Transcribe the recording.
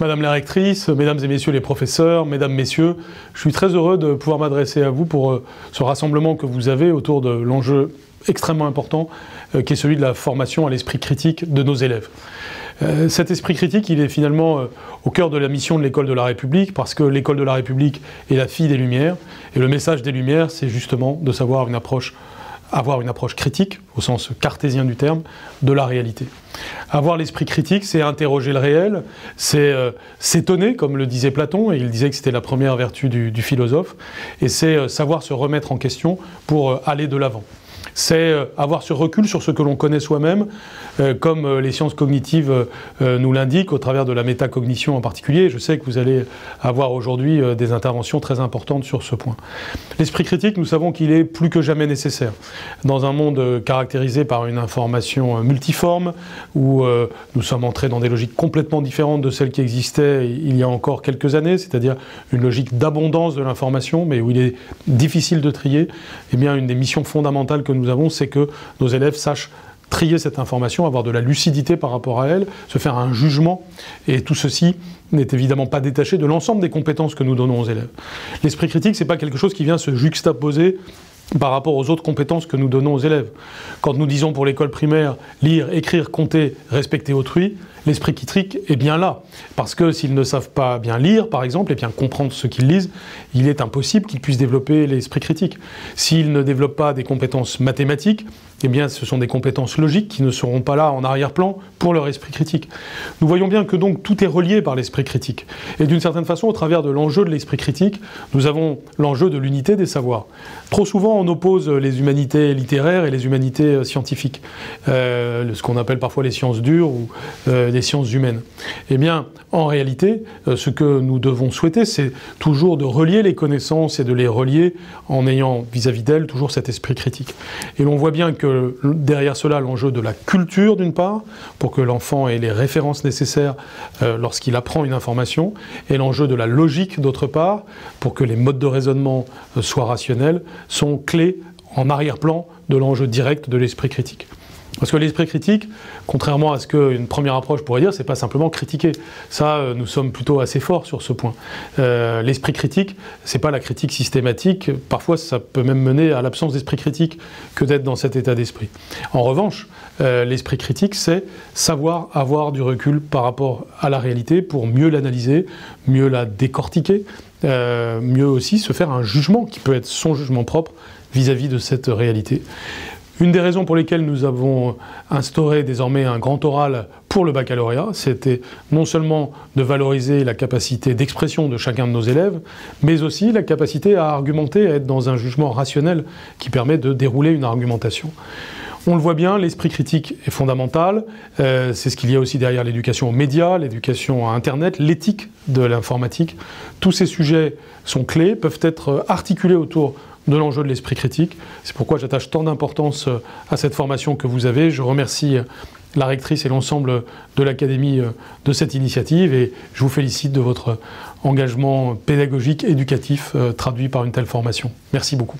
Madame la rectrice, mesdames et messieurs les professeurs, mesdames, messieurs, je suis très heureux de pouvoir m'adresser à vous pour euh, ce rassemblement que vous avez autour de l'enjeu extrêmement important euh, qui est celui de la formation à l'esprit critique de nos élèves. Euh, cet esprit critique, il est finalement au cœur de la mission de l'école de la République, parce que l'école de la République est la fille des Lumières, et le message des Lumières, c'est justement de savoir une approche avoir une approche critique, au sens cartésien du terme, de la réalité. Avoir l'esprit critique, c'est interroger le réel, c'est euh, s'étonner, comme le disait Platon, et il disait que c'était la première vertu du, philosophe, et c'est euh, savoir se remettre en question pour euh, aller de l'avant c'est euh, avoir ce recul sur ce que l'on connaît soi-même, euh, comme euh, les sciences cognitives nous l'indiquent, au travers de la métacognition en particulier. Je sais que vous allez avoir aujourd'hui des interventions très importantes sur ce point. L'esprit critique, nous savons qu'il est plus que jamais nécessaire. Dans un monde caractérisé par une information multiforme, où nous sommes entrés dans des logiques complètement différentes de celles qui existaient il y a encore quelques années, c'est-à-dire une logique d'abondance de l'information, mais où il est difficile de trier, eh bien, une des missions fondamentales que nous nous avons, c'est que nos élèves sachent trier cette information, avoir de la lucidité par rapport à elle, se faire un jugement, et tout ceci n'est évidemment pas détaché de l'ensemble des compétences que nous donnons aux élèves. L'esprit critique, c'est pas quelque chose qui vient se juxtaposer par rapport aux autres compétences que nous donnons aux élèves. Quand nous disons pour l'école primaire lire, écrire, compter, respecter autrui, l'esprit critique est bien là. Parce que s'ils ne savent pas bien lire, par exemple, et bien comprendre ce qu'ils lisent, il est impossible qu'ils puissent développer l'esprit critique. S'ils ne développent pas des compétences mathématiques, eh bien, ce sont des compétences logiques qui ne seront pas là en arrière-plan pour leur esprit critique. Nous voyons bien que donc tout est relié par l'esprit critique. Et d'une certaine façon, au travers de l'enjeu de l'esprit critique, nous avons l'enjeu de l'unité des savoirs. Trop souvent, on oppose les humanités littéraires et les humanités euh, scientifiques, euh, ce qu'on appelle parfois les sciences dures ou euh, les sciences humaines. Eh bien, en réalité, ce que nous devons souhaiter, c'est toujours de relier les connaissances et de les relier en ayant vis-à-vis d'elles toujours cet esprit critique. Et l'on voit bien que derrière cela l'enjeu de la culture d'une part, pour que l'enfant ait les références nécessaires euh, lorsqu'il apprend une information, et l'enjeu de la logique d'autre part, pour que les modes de raisonnement euh, soient rationnels, sont clés en arrière-plan de l'enjeu direct de l'esprit critique. Parce que l'esprit critique, contrairement à ce qu'une première approche pourrait dire, c'est pas simplement critiquer. Ça, euh, nous sommes plutôt assez forts sur ce point. Euh, l'esprit critique, c'est pas la critique systématique. Parfois, ça peut même mener à l'absence d'esprit critique que d'être dans cet état d'esprit. En revanche, euh, l'esprit critique, c'est savoir avoir du recul par rapport à la réalité pour mieux l'analyser, mieux la décortiquer, mieux aussi se faire un jugement qui peut être son jugement propre vis à -vis de cette réalité. Une des raisons pour lesquelles nous avons instauré désormais un grand oral pour le baccalauréat, c'était non seulement de valoriser la capacité d'expression de chacun de nos élèves, mais aussi la capacité à argumenter, à être dans un jugement rationnel qui permet de dérouler une argumentation. On le voit bien, l'esprit critique est fondamental. Euh, c'est ce qu'il y a aussi derrière l'éducation aux médias, l'éducation à Internet, l'éthique de l'informatique. Tous ces sujets sont clés, peuvent être articulés autour de l'enjeu de l'esprit critique. C'est pourquoi j'attache tant d'importance euh, à cette formation que vous avez. Je remercie euh, la rectrice et l'ensemble de l'Académie de cette initiative et je vous félicite de votre engagement pédagogique, éducatif traduit par une telle formation. Merci beaucoup.